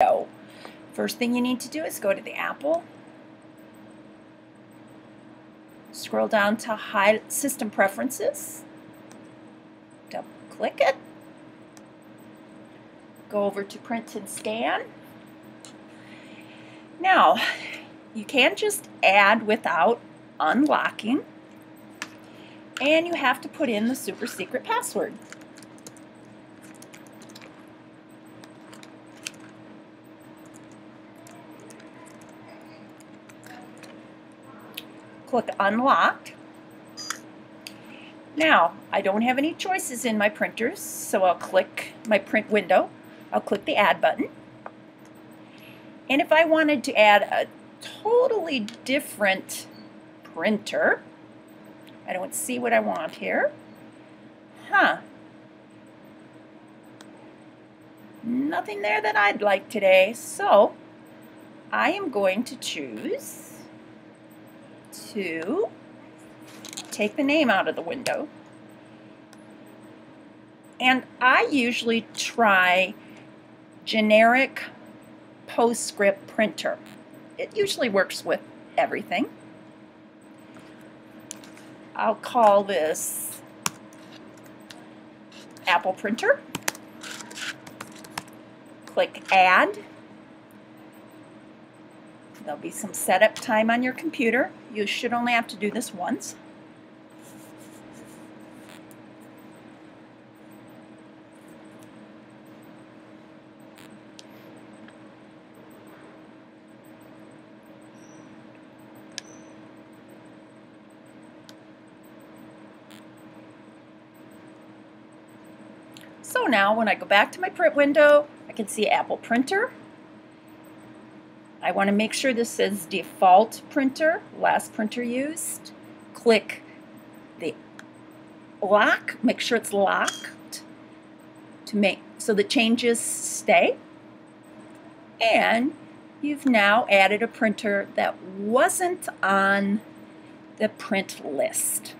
window. First thing you need to do is go to the Apple, scroll down to Hide System Preferences, double click it, go over to Print and Scan. Now, you can just add without unlocking, and you have to put in the super secret password. Click unlocked. Now, I don't have any choices in my printers, so I'll click my print window. I'll click the add button. And if I wanted to add a totally different printer, I don't see what I want here. Huh. Nothing there that I'd like today, so I am going to choose to take the name out of the window. And I usually try generic PostScript printer. It usually works with everything. I'll call this Apple Printer. Click Add. There'll be some setup time on your computer. You should only have to do this once. So now when I go back to my print window, I can see Apple Printer. I want to make sure this says default printer, last printer used. Click the lock, make sure it's locked to make so the changes stay. And you've now added a printer that wasn't on the print list.